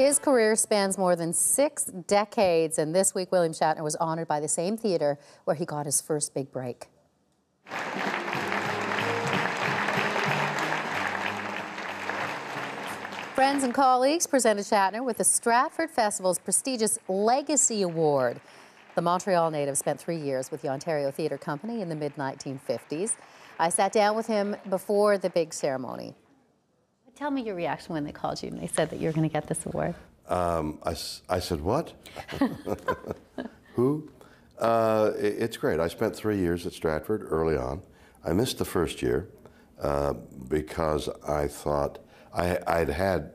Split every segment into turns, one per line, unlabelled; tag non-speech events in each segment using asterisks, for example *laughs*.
His career spans more than six decades, and this week William Shatner was honored by the same theater where he got his first big break. Friends and colleagues presented Shatner with the Stratford Festival's prestigious Legacy Award. The Montreal native spent three years with the Ontario Theatre Company in the mid 1950s. I sat down with him before the big ceremony. Tell me your reaction when they called you and they said that you're going to get this award.
Um, I, I said, What? *laughs* Who? Uh, it, it's great. I spent three years at Stratford early on. I missed the first year uh, because I thought I, I'd had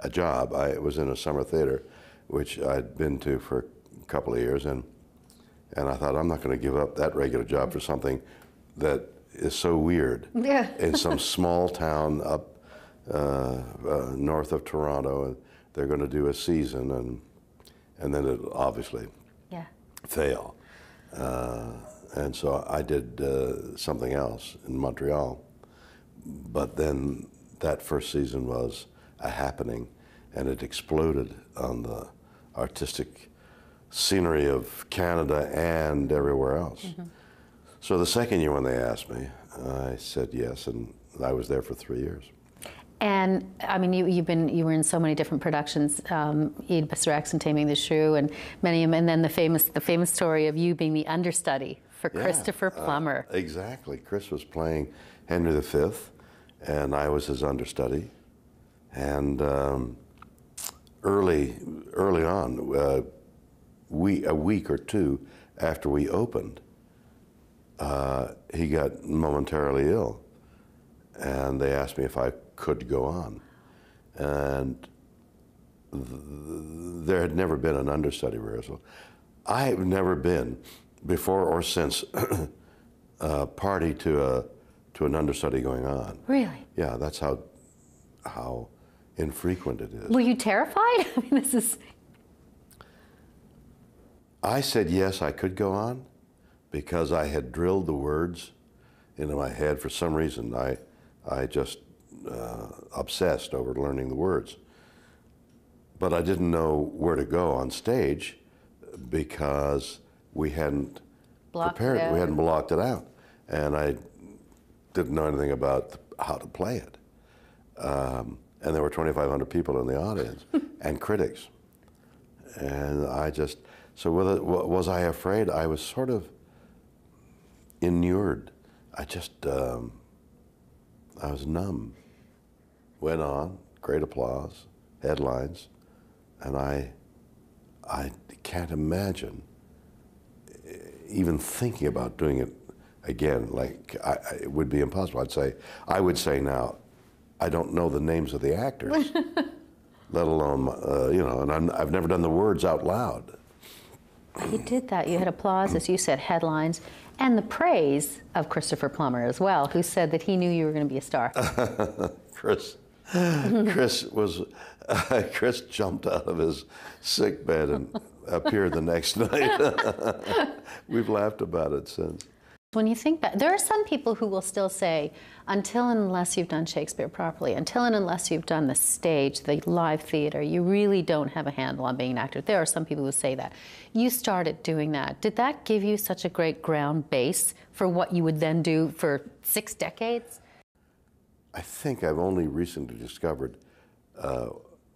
a job. I was in a summer theater, which I'd been to for a couple of years, and and I thought I'm not going to give up that regular job for something that is so weird
yeah.
in some *laughs* small town up north of Toronto, and they're going to do a season, and and then it obviously
yeah.
fail. Uh, and so I did uh, something else in Montreal, but then that first season was a happening, and it exploded on the artistic scenery of Canada and everywhere else. Mm-hmm. So the second year when they asked me, I said yes, and I was there for three years.
And I mean, you, have been you were in so many different productions, um, Oedipus Rex and Taming the Shrew, and many of them, and then the famous the famous story of you being the understudy for yeah, Christopher uh, Plummer.
Uh, exactly, Chris was playing Henry V, and I was his understudy, and um, early early on, uh, we a week or two after we opened, uh, he got momentarily ill, and they asked me if I could go on, and th- there had never been an understudy rehearsal. I have never been before or since *clears throat* a party to a to an understudy going on.
Really?
Yeah, that's how how infrequent it is.
Were you terrified? *laughs* I mean, this is.
I said yes, I could go on because I had drilled the words into my head for some reason. I, I just uh, obsessed over learning the words. But I didn't know where to go on stage because we hadn't
blocked
prepared, we hadn't blocked it out. And I didn't know anything about how to play it. Um, and there were 2,500 people in the audience *laughs* and critics. And I just, so whether, was I afraid? I was sort of inured. I just, um, I was numb. Went on, great applause, headlines, and I, I can't imagine even thinking about doing it again. Like I, it would be impossible. I'd say, I would say now, I don't know the names of the actors, *laughs* let alone, uh, you know, and I'm, I've never done the words out loud.
You did that. You had applause, as you said, headlines, and the praise of Christopher Plummer as well, who said that he knew you were going to be a star. *laughs*
Chris, *laughs* Chris was, uh, *laughs* Chris jumped out of his sick bed and appeared the next *laughs* night. We've laughed about it since.
When you think back, there are some people who will still say, until and unless you've done Shakespeare properly, until and unless you've done the stage, the live theater, you really don't have a handle on being an actor. There are some people who say that. You started doing that. Did that give you such a great ground base for what you would then do for six decades?
I think I've only recently discovered uh,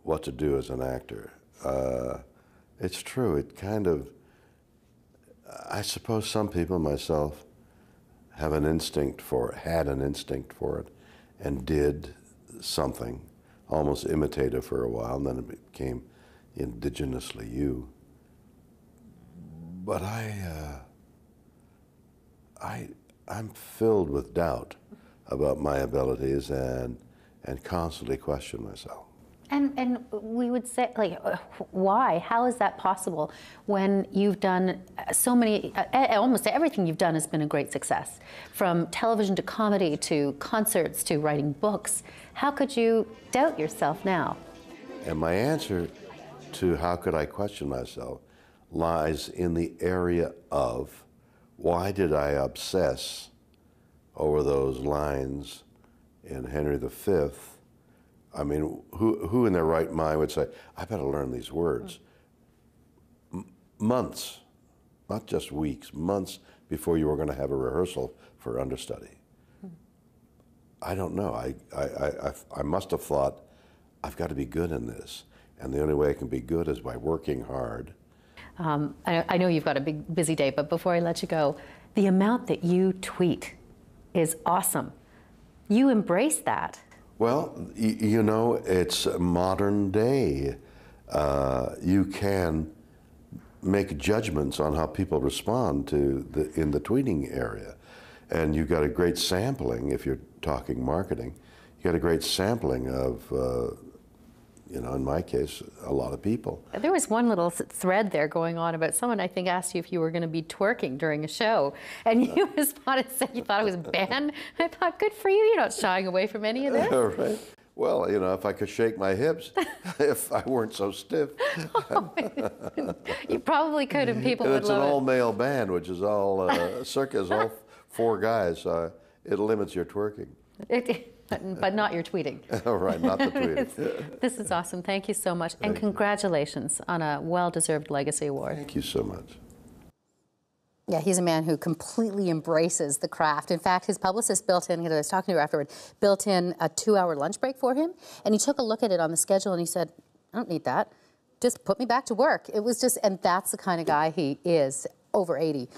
what to do as an actor. Uh, it's true. It kind of, I suppose some people, myself, have an instinct for it, had an instinct for it, and did something almost imitative for a while, and then it became indigenously you. But I, uh, I, I'm filled with doubt about my abilities and, and constantly question myself.
And, and we would say, like, why? How is that possible when you've done so many, almost everything you've done has been a great success, from television to comedy to concerts to writing books. How could you doubt yourself now?
And my answer to how could I question myself lies in the area of why did I obsess over those lines in Henry V I mean, who, who in their right mind would say, I better learn these words? M- months, not just weeks, months before you were going to have a rehearsal for understudy. I don't know. I, I, I, I must have thought, I've got to be good in this. And the only way I can be good is by working hard.
Um, I, I know you've got a big, busy day, but before I let you go, the amount that you tweet is awesome. You embrace that.
Well, you know, it's modern day. Uh, you can make judgments on how people respond to the in the tweeting area, and you've got a great sampling if you're talking marketing. you've got a great sampling of, uh, you know, in my case, a lot of people.
There was one little thread there going on about someone I think asked you if you were going to be twerking during a show, and you *laughs* responded saying you thought it was banned. I thought, good for you. You're not shying away from any of this. *laughs*
right. Well, you know, if I could shake my hips, *laughs* if I weren't so stiff.
You probably could, and people
And
would
it's an all male band, which is all uh, circa is all four guys. So it limits your twerking.
It. It- but, but not your tweeting. *laughs*
All right, not the tweeting. *laughs*
This is awesome. Thank you so much, and congratulations on a well-deserved legacy award.
Thank you so much.
Yeah, he's a man who completely embraces the craft. In fact, his publicist built in, I was talking to her afterward, built in a two hour lunch break for him. And he took a look at it on the schedule and he said, I don't need that. Just put me back to work. It was just, and that's the kind of guy he is, over 80.